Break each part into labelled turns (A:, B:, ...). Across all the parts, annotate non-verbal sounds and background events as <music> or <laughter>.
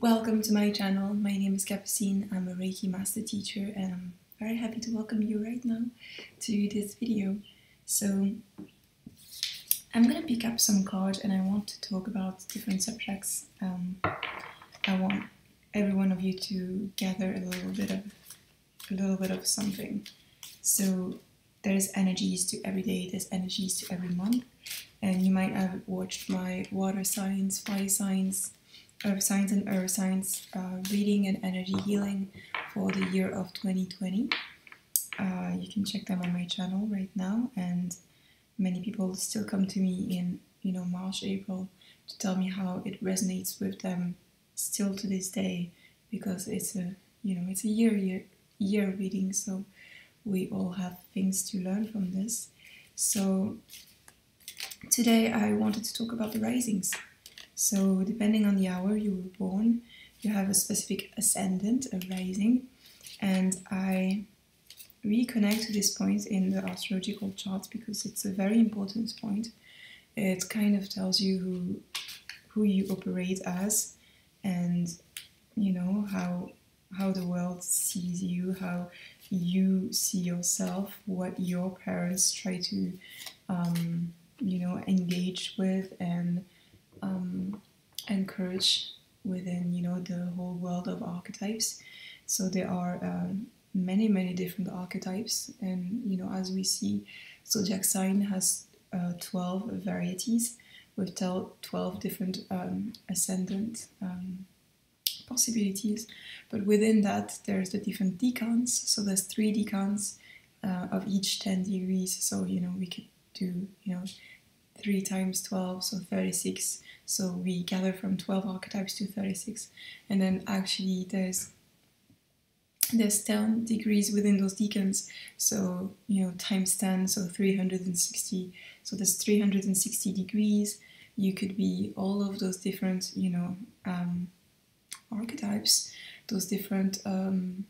A: Welcome to my channel. My name is Capucine. I'm a Reiki Master Teacher and I'm very happy to welcome you right now to this video. So I'm gonna pick up some cards and I want to talk about different subjects. Um, I want every one of you to gather a little bit of a little bit of something. So there's energies to every day, there's energies to every month, and you might have watched my water signs, fire signs, earth signs and earth signs uh, reading and energy healing for the year of 2020. Uh, you can check them on my channel right now, and many people still come to me in you know March, April to tell me how it resonates with them still to this day because it's a you know it's a year year year reading, so we all have things to learn from this. So today I wanted to talk about the risings. So depending on the hour you were born, you have a specific ascendant, a rising, and I reconnect to this point in the astrological chart because it's a very important point. It kind of tells you who who you operate as and you know how how the world sees you, how you see yourself, what your parents try to um, you know engage with and um, encourage within you know the whole world of archetypes. So there are um, many many different archetypes, and you know as we see, zodiac sign has uh, twelve varieties with 12 different um, ascendant um, possibilities. But within that, there's the different decans. So there's three decans uh, of each 10 degrees. So, you know, we could do, you know, 3 times 12, so 36. So we gather from 12 archetypes to 36. And then actually there's there's 10 degrees within those decans. So, you know, times 10, so 360. So there's 360 degrees. You could be all of those different, you know, um, archetypes, those different um,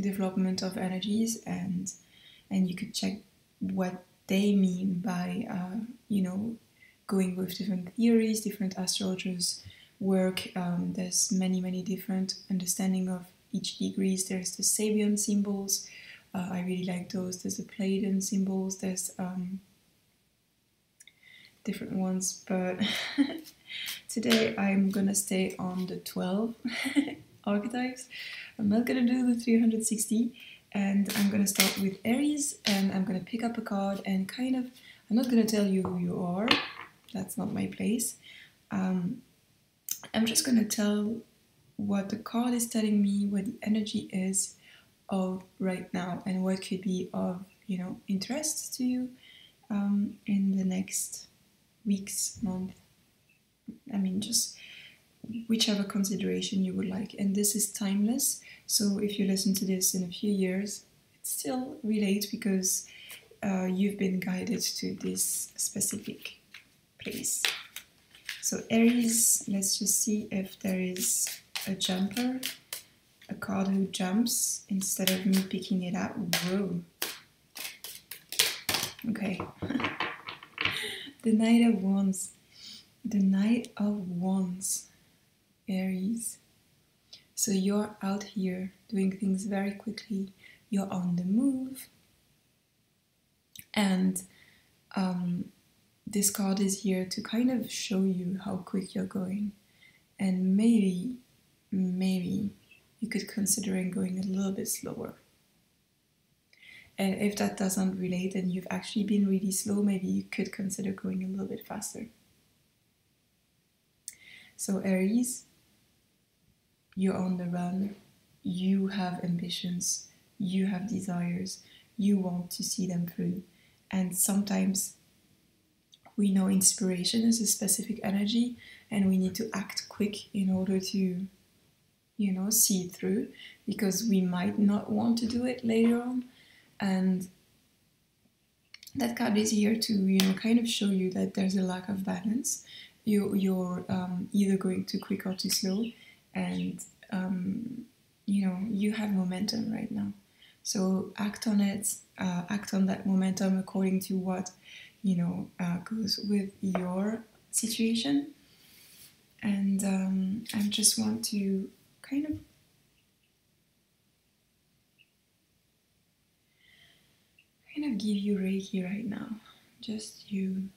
A: development of energies, and and you could check what they mean by uh, you know going with different theories, different astrologers work. Um, there's many many different understanding of each degrees. There's the Sabian symbols. Uh, I really like those. There's the Pleiadian symbols. There's um, different ones, but <laughs> today I'm gonna stay on the 12 <laughs> archetypes. I'm not gonna do the 360 and I'm gonna start with Aries and I'm gonna pick up a card and kind of, I'm not gonna tell you who you are, that's not my place. Um, I'm just gonna tell what the card is telling me, what the energy is of right now and what could be of, you know, interest to you um, in the next weeks, month. I mean, just whichever consideration you would like. And this is timeless. So if you listen to this in a few years, it still relates because uh, you've been guided to this specific place. So Aries, let's just see if there is a jumper, a card who jumps instead of me picking it up. Whoa. Okay. <laughs> the Knight of Wands. The Knight of Wands. Aries. So you're out here doing things very quickly, you're on the move, and um, this card is here to kind of show you how quick you're going, and maybe, maybe you could consider going a little bit slower. And if that doesn't relate and you've actually been really slow, maybe you could consider going a little bit faster. So, Aries, you're on the run, you have ambitions, you have desires, you want to see them through. And sometimes we know inspiration is a specific energy and we need to act quick in order to you know see it through because we might not want to do it later on. And that card is here to you know kind of show you that there's a lack of balance. You you're um, either going too quick or too slow and um, you know you have momentum right now so act on it uh, act on that momentum according to what you know uh, goes with your situation and um, I just want to kind of kind of give you Reiki right now. Just you.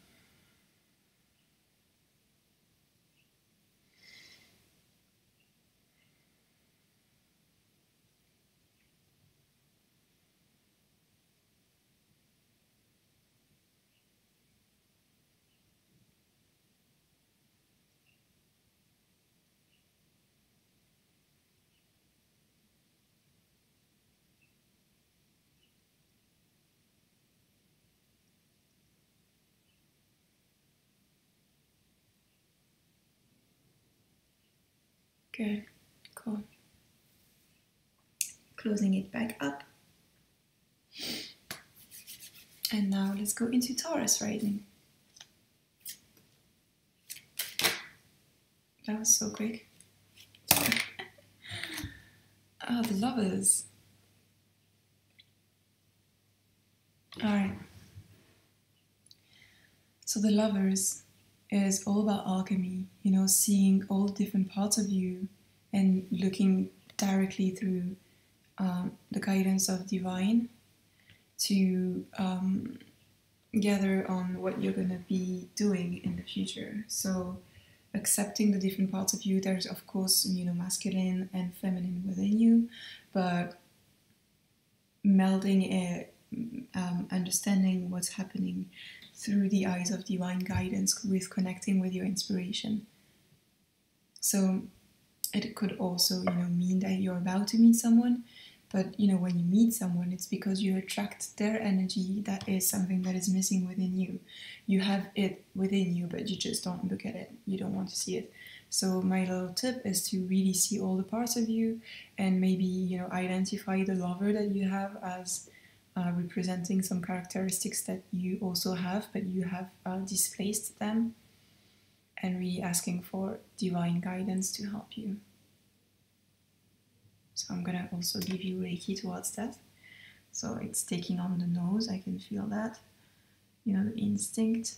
A: Good, cool. Closing it back up. And now let's go into Taurus rising. That was so quick. Oh, <laughs> the lovers. Alright. So the lovers is all about alchemy, you know, seeing all different parts of you and looking directly through um, the guidance of divine to um, gather on what you're going to be doing in the future. So, accepting the different parts of you, there's of course, you know, masculine and feminine within you, but melding it, um, understanding what's happening through the eyes of divine guidance with connecting with your inspiration. So it could also, you know, mean that you're about to meet someone, but you know, when you meet someone, it's because you attract their energy. That is something that is missing within you. You have it within you, but you just don't look at it. You don't want to see it. So my little tip is to really see all the parts of you and maybe, you know, identify the lover that you have as uh, representing some characteristics that you also have, but you have uh, displaced them, and really asking for divine guidance to help you. So I'm gonna also give you Reiki towards that. So it's taking on the nose, I can feel that. You know, the instinct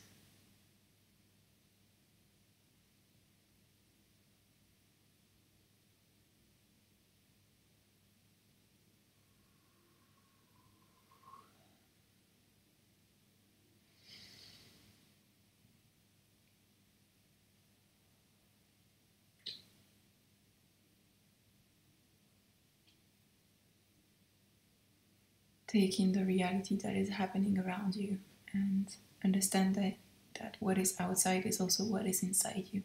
A: take in the reality that is happening around you and understand that, that what is outside is also what is inside you.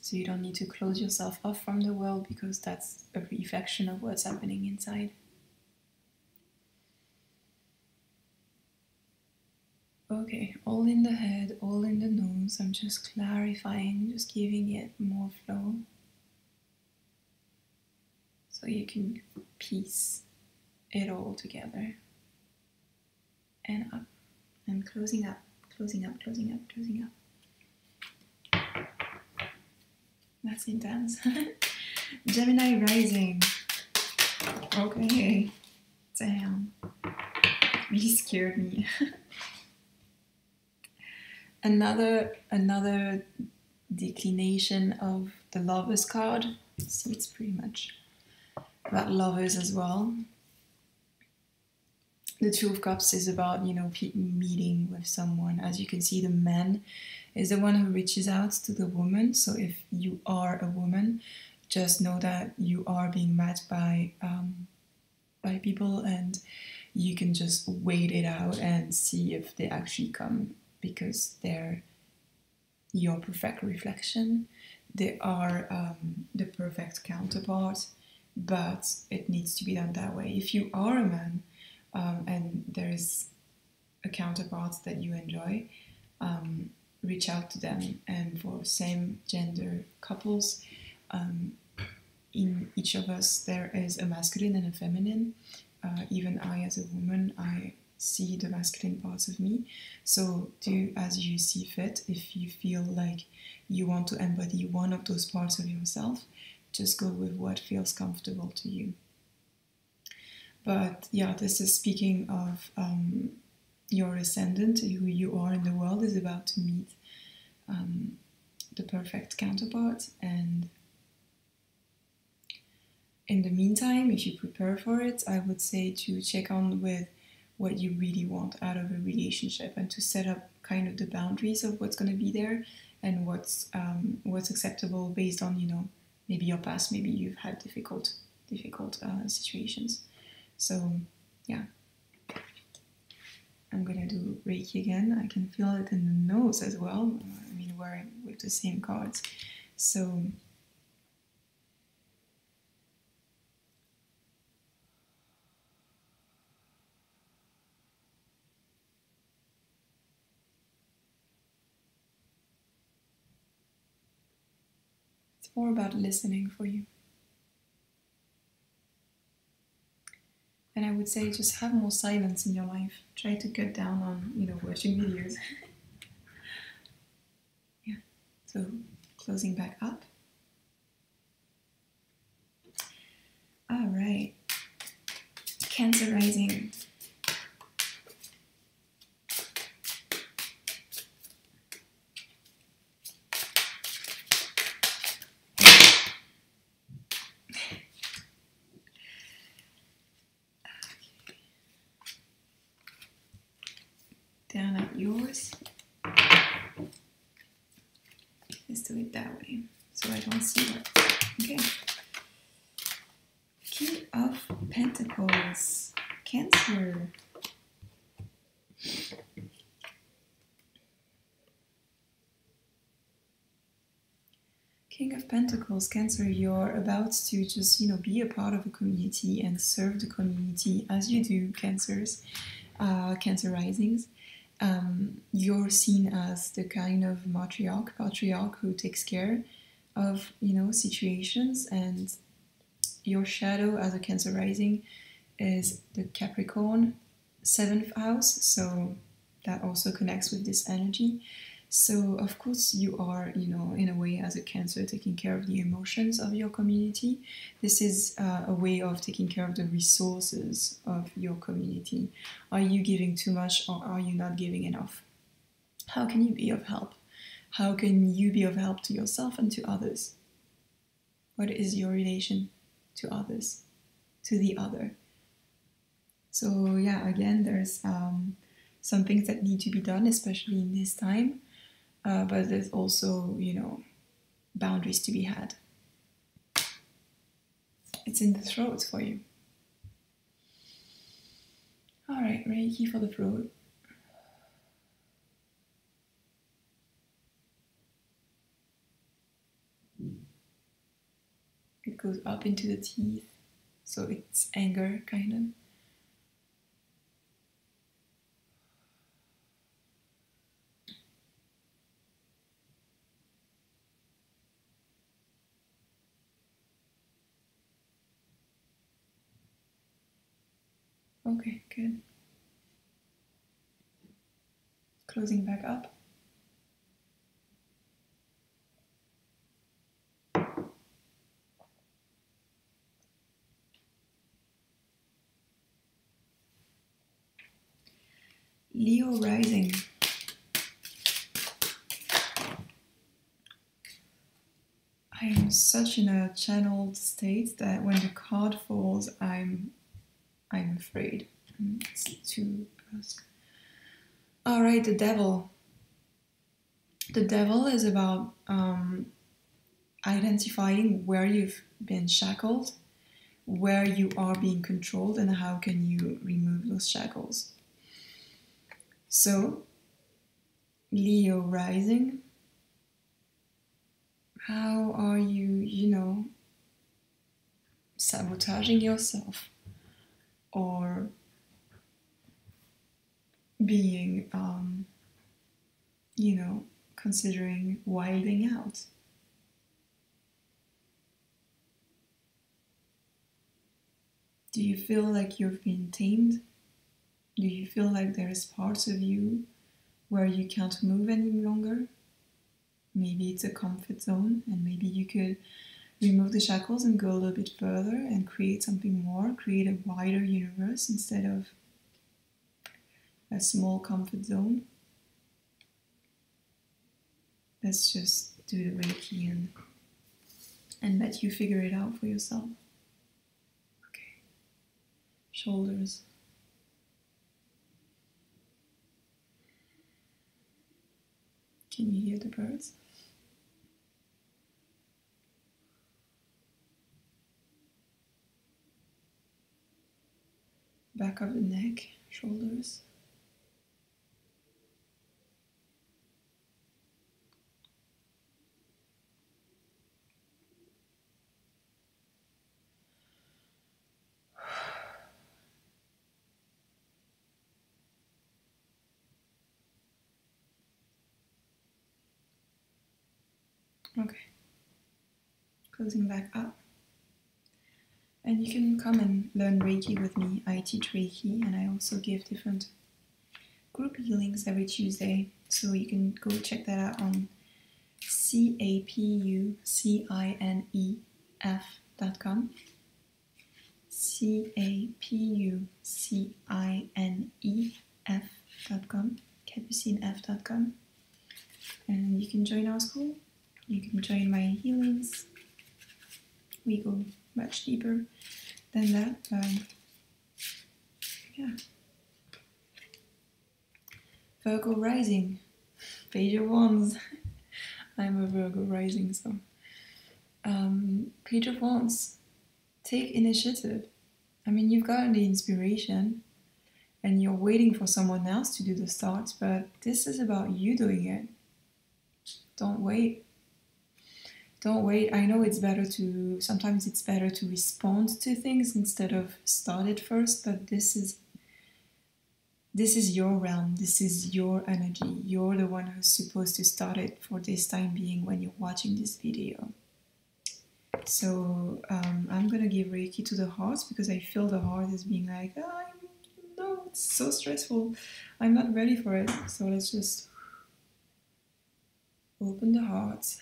A: So you don't need to close yourself off from the world because that's a reflection of what's happening inside. Okay, all in the head, all in the nose. I'm just clarifying, just giving it more flow. So you can piece it all together and up and closing up, closing up, closing up, closing up. That's intense. <laughs> Gemini rising. Okay. Damn. Really scared me. <laughs> another another declination of the lovers card. So it's pretty much about lovers as well the two of cups is about you know meeting with someone. As you can see the man is the one who reaches out to the woman. So if you are a woman just know that you are being met by um, by people and you can just wait it out and see if they actually come because they're your perfect reflection. They are um, the perfect counterpart but it needs to be done that way. If you are a man um, and there's a counterpart that you enjoy, um, reach out to them. And for same gender couples, um, in each of us there is a masculine and a feminine. Uh, even I, as a woman, I see the masculine parts of me. So do as you see fit. If you feel like you want to embody one of those parts of yourself, just go with what feels comfortable to you. But yeah, this is speaking of um, your ascendant, who you are in the world, is about to meet um, the perfect counterpart, and in the meantime, if you prepare for it, I would say to check on with what you really want out of a relationship and to set up kind of the boundaries of what's going to be there and what's um, what's acceptable based on you know maybe your past, maybe you've had difficult difficult uh, situations. So yeah, I'm gonna do Reiki again. I can feel it in the nose as well. I mean, we're with the same cards. So it's more about listening for you. And I would say just have more silence in your life. Try to cut down on, you know, watching videos. <laughs> yeah. So closing back up. All right. Cancer rising. down at yours. Let's do it that way Okay. King of Pentacles, Cancer. King of Pentacles, Cancer, you're about to just, you know, be a part of a community and serve the community as you do, Cancers, uh, Cancer risings um, you're seen as the kind of matriarch, patriarch who takes care of you know situations, and your shadow as a Cancer rising is the Capricorn seventh house, so that also connects with this energy. So, of course, you are, you know, in a way, as a Cancer, taking care of the emotions of your community. This is uh, a way of taking care of the resources of your community. Are you giving too much or are you not giving enough? How can you be of help? How can you be of help to yourself and to others? What is your relation to others, to the other? So, yeah, again, there's um, some things that need to be done, especially in this time uh, but there's also, you know, boundaries to be had. It's in the throat for you. All right, Reiki for the throat. It goes up into the teeth, so it's anger, kind of. Okay, good. Closing back up. Leo rising. I am such in a channeled state that when the card falls, I'm I'm afraid. It's too brusque. All right, the devil. The devil is about um, identifying where you've been shackled, where you are being controlled, and how can you remove those shackles. So, Leo rising. How are you, you know, sabotaging yourself? or being, um, you know, considering wilding out. Do you feel like you've been tamed? Do you feel like there's parts of you where you can't move any longer? Maybe it's a comfort zone, and maybe you could remove the shackles and go a little bit further and create something more, create a wider universe instead of a small comfort zone. Let's just do the Reiki and, and let you figure it out for yourself. Okay. Shoulders. Can you hear the birds? Back of the neck, shoulders. Okay. Closing back up. And you can come and learn Reiki with me. I teach Reiki and I also give different group healings every Tuesday. So you can go check that out on C A P U C I N E F.com. C A P U C I N E F.com. CapucineF.com. And you can join our school you can join my healings. We go much deeper than that, but yeah. Virgo rising, page of wands. <laughs> I'm a Virgo rising, so um, page of wands. Take initiative. I mean, you've gotten the inspiration, and you're waiting for someone else to do the start, but this is about you doing it. Don't wait don't wait. I know it's better to sometimes it's better to respond to things instead of start it first, but this is this is your realm, this is your energy. You're the one who's supposed to start it for this time being when you're watching this video. So um, I'm gonna give Reiki to the heart because I feel the heart is being like, oh, no, it's so stressful. I'm not ready for it. So let's just open the heart.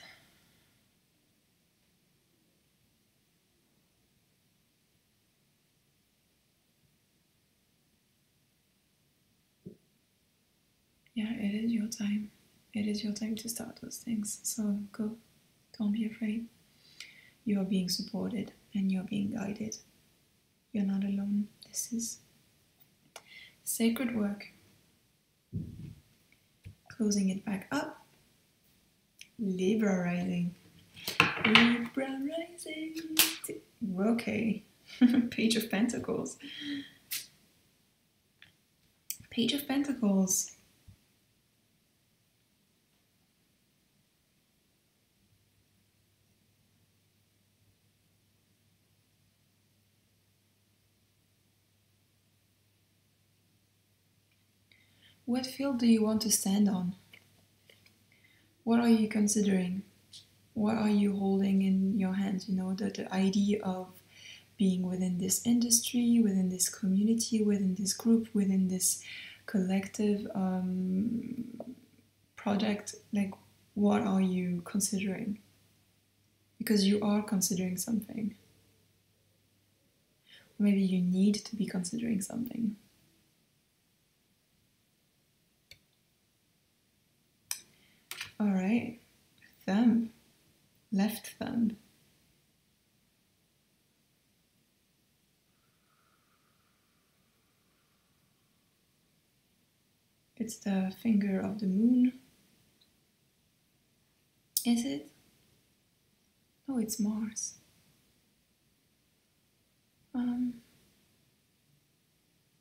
A: yeah, it is your time. It is your time to start those things. So go. Don't be afraid. You are being supported and you're being guided. You're not alone. This is sacred work. Closing it back up. Libra rising. Libra rising. Okay. <laughs> Page of Pentacles. Page of Pentacles. What field do you want to stand on? What are you considering? What are you holding in your hands? You know, the, the idea of being within this industry, within this community, within this group, within this collective um, project. Like, what are you considering? Because you are considering something. Maybe you need to be considering something. All right, thumb, left thumb. It's the finger of the moon. Is it? No, it's Mars. Um,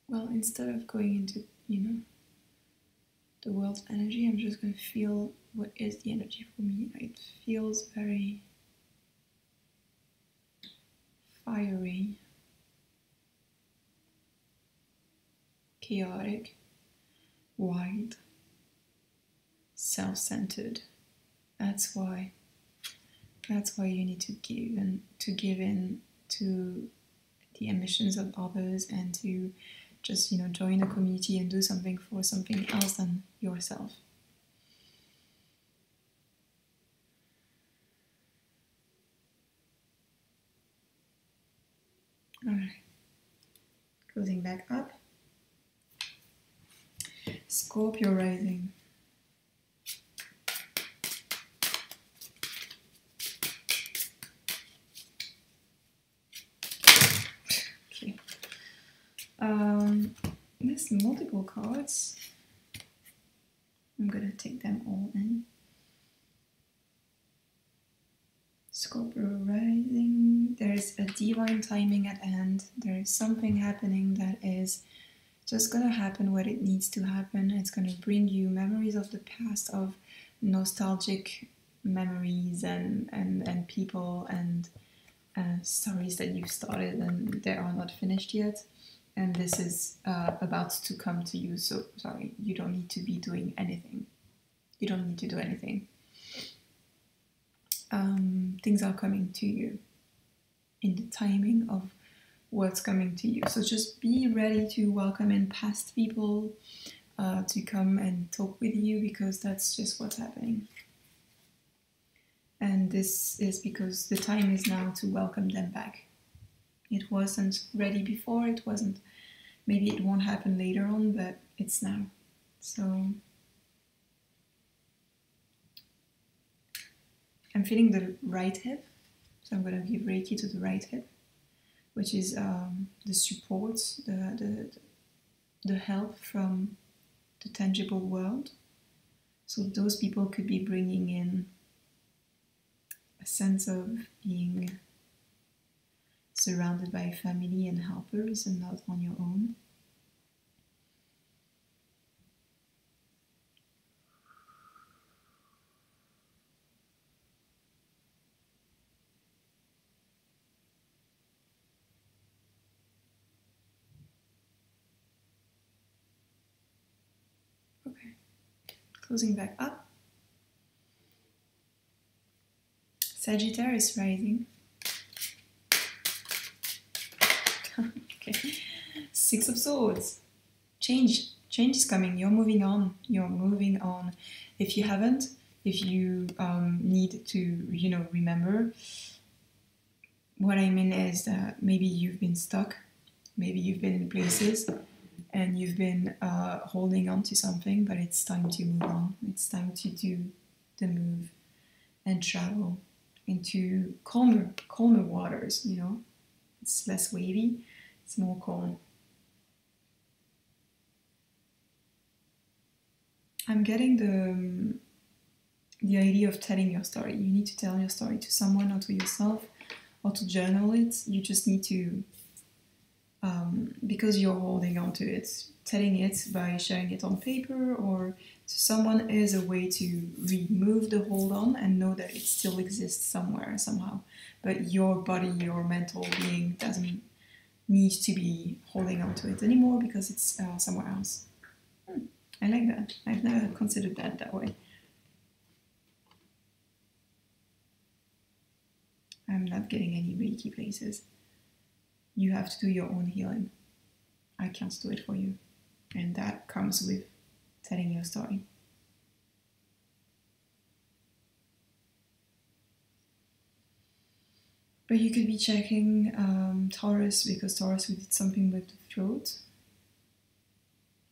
A: well, instead of going into, you know, the world's energy, I'm just going to feel what is the energy for me. It feels very fiery, chaotic, wild, self centered. That's why. That's why you need to give and to give in to the ambitions of others and to just you know join a community and do something for something else than yourself. All right, closing back up. Scorpio rising. Okay. Um, there's multiple cards. I'm gonna take them all in. Scorpio rising. There's a divine timing at hand. There is something happening that is just gonna happen what it needs to happen. It's gonna bring you memories of the past, of nostalgic memories and and and people and uh, stories that you've started and they are not finished yet. And this is uh, about to come to you. So sorry, you don't need to be doing anything. You don't need to do anything. Um, things are coming to you in the timing of what's coming to you. So just be ready to welcome in past people uh, to come and talk with you because that's just what's happening. And this is because the time is now to welcome them back. It wasn't ready before, it wasn't, maybe it won't happen later on, but it's now. So I'm feeling the right hip, so I'm going to give Reiki to the right hip which is um, the support, the, the, the help from the tangible world. So those people could be bringing in a sense of being surrounded by family and helpers and not on your own. Closing back up. Sagittarius rising. <laughs> okay. Six of Swords. Change. Change is coming. You're moving on. You're moving on. If you haven't, if you um, need to, you know, remember, what I mean is that maybe you've been stuck. Maybe you've been in places and you've been uh, holding on to something, but it's time to move on. It's time to do the move and travel into calmer, calmer waters. You know, it's less wavy, it's more calm. I'm getting the um, the idea of telling your story. You need to tell your story to someone or to yourself or to journal it. You just need to um, because you're holding on to it. Telling it by sharing it on paper or to someone is a way to remove the hold on and know that it still exists somewhere somehow. But your body, your mental being doesn't need to be holding on to it anymore because it's uh, somewhere else. Hmm, I like that. I've never considered that that way. I'm not getting any Reiki places you have to do your own healing. I can't do it for you. And that comes with telling your story. But you could be checking um, Taurus because Taurus we did something with the throat,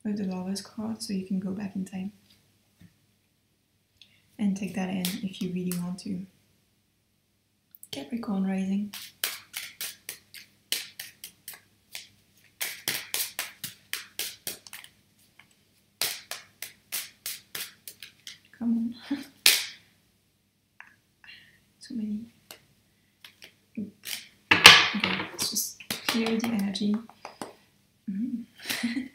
A: with the Lovers card, so you can go back in time and take that in if you really want to. Capricorn rising. Come on. <laughs> Too many. Okay, let's just clear the energy. Mm. <laughs>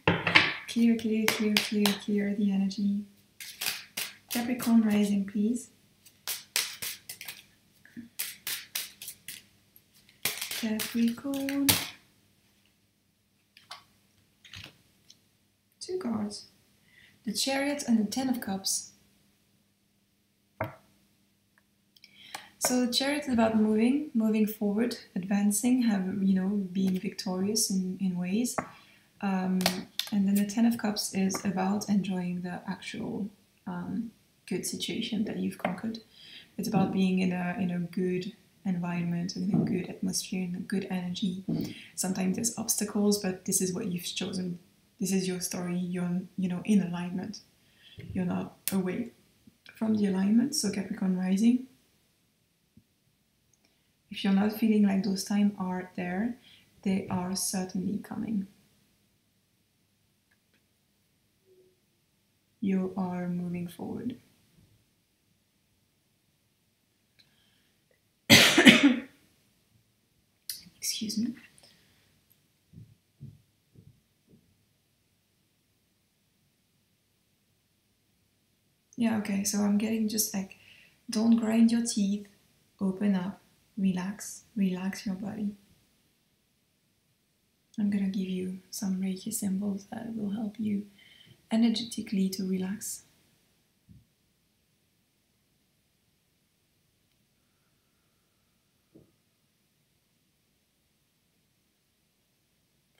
A: clear, clear, clear, clear, clear the energy. Capricorn rising, please. Capricorn. Two cards. The Chariot and the Ten of Cups. So the chariot is about moving, moving forward, advancing, have you know, being victorious in, in ways. Um, and then the Ten of Cups is about enjoying the actual um, good situation that you've conquered. It's about being in a in a good environment, in a good atmosphere, in a good energy. Sometimes there's obstacles, but this is what you've chosen. This is your story. You're you know in alignment. You're not away from the alignment. So Capricorn rising if you're not feeling like those times are there, they are certainly coming. You are moving forward. <coughs> Excuse me. Yeah, okay, so I'm getting just like don't grind your teeth, open up, relax, relax your body. I'm gonna give you some Reiki symbols that will help you energetically to relax.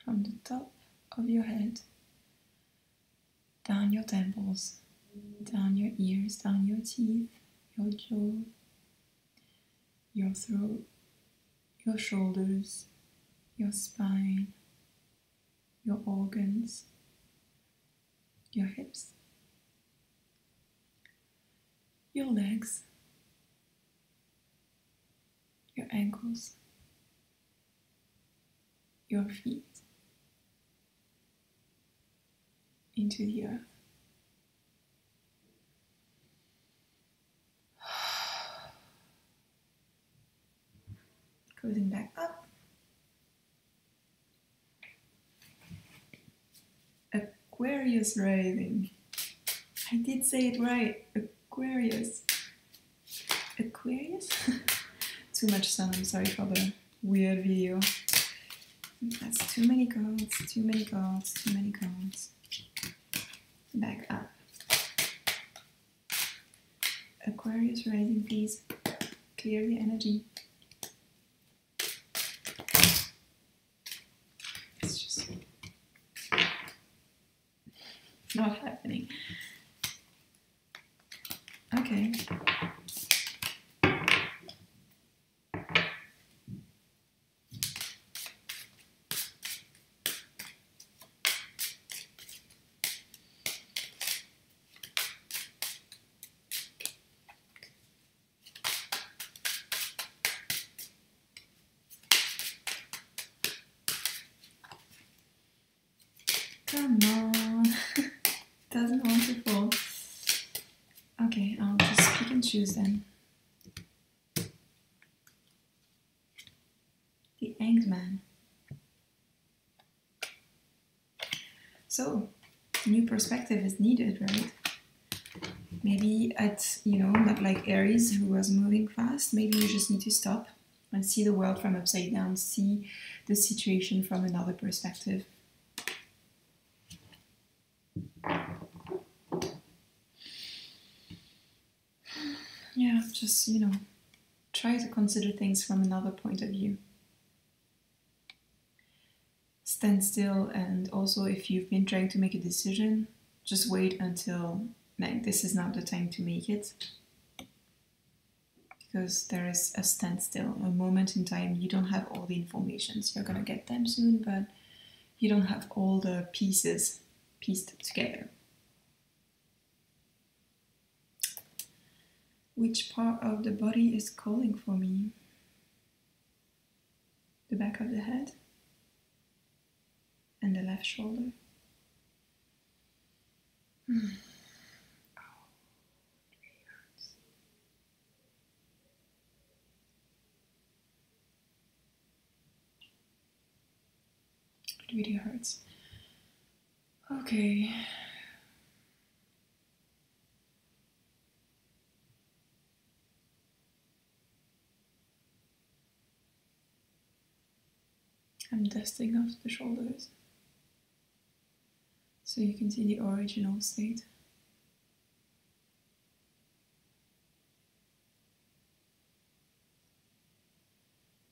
A: From the top of your head, down your temples, down your ears, down your teeth, your jaw, your throat, your shoulders, your spine, your organs, your hips, your legs, your ankles, your feet into the earth. Closing back up. Aquarius rising. I did say it right. Aquarius. Aquarius? <laughs> too much sun. I'm sorry for the weird video. That's too many cards, too many cards, too many cards. Back up. Aquarius rising, please. Clear the energy. It's just not happening. Okay. Come on. Doesn't want to fall. Okay, I'll just pick and choose then. The Hanged Man. So, new perspective is needed, right? Maybe at, you know, not like Aries who was moving fast, maybe you just need to stop and see the world from upside down, see the situation from another perspective. Yeah, just, you know, try to consider things from another point of view. Stand still, and also if you've been trying to make a decision, just wait until like this is not the time to make it. Because there is a standstill, a moment in time, you don't have all the informations. You're gonna get them soon, but you don't have all the pieces pieced together. Which part of the body is calling for me? The back of the head and the left shoulder. Oh, it really hurts. It really hurts. Okay. I'm dusting off the shoulders so you can see the original state.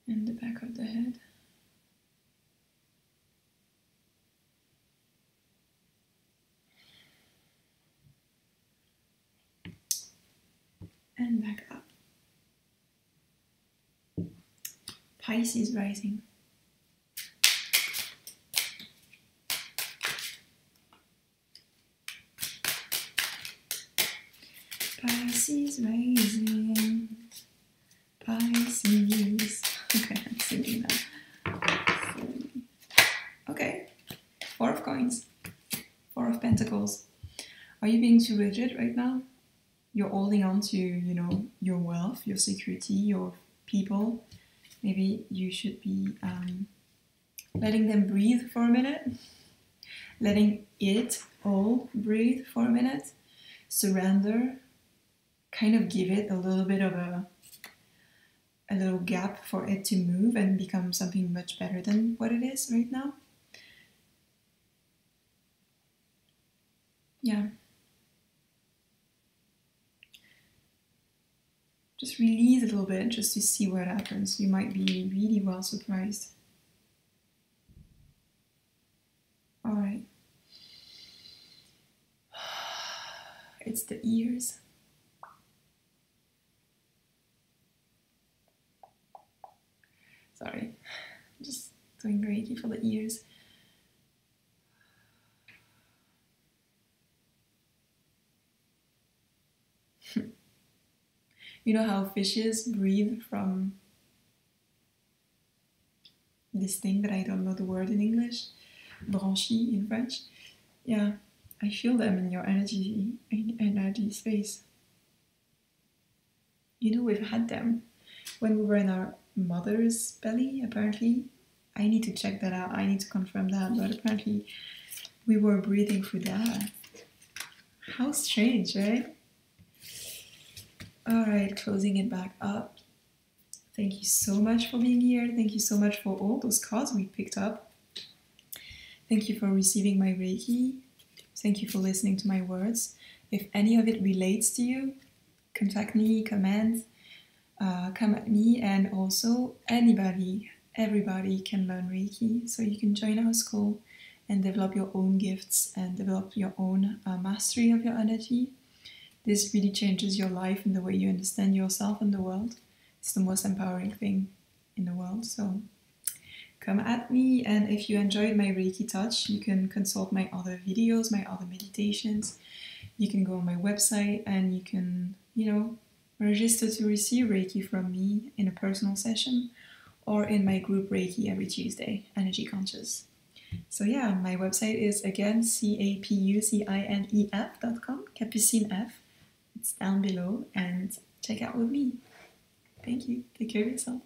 A: And the back of the head. And back up. Pisces rising. Pisces rising. Pisces. Okay, I'm singing that. Okay, Four of Coins. Four of Pentacles. Are you being too rigid right now? You're holding on to, you know, your wealth, your security, your people. Maybe you should be um, letting them breathe for a minute, letting it all breathe for a minute, surrender, kind of give it a little bit of a a little gap for it to move and become something much better than what it is right now. Yeah. Just release a little bit just to see what happens. You might be really well surprised. All right. <sighs> It's the ears. Sorry, I'm just doing Reiki for the ears. <laughs> you know how fishes breathe from this thing that I don't know the word in English, branchie in French. Yeah, I feel them in your energy energy space. You know, we've had them when we were in our mother's belly, apparently. I need to check that out. I need to confirm that, but apparently we were breathing through that. How strange, right? All right, closing it back up. Thank you so much for being here. Thank you so much for all those cards we picked up. Thank you for receiving my Reiki. Thank you for listening to my words. If any of it relates to you, contact me, comment, uh, come at me, and also anybody, everybody can learn Reiki. So you can join our school and develop your own gifts and develop your own uh, mastery of your energy. This really changes your life and the way you understand yourself and the world. It's the most empowering thing in the world. So come at me. And if you enjoyed my Reiki touch, you can consult my other videos, my other meditations. You can go on my website and you can, you know, register to receive Reiki from me in a personal session or in my group Reiki every Tuesday, Energy Conscious. So yeah, my website is again c-a-p-u-c-i-n-e-f.com, Capucine F. It's down below and check out with me. Thank you. Take care of yourself.